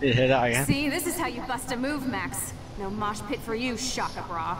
You hear that? See, this is how you bust a move, Max. No mosh pit for you, Shaka Bra.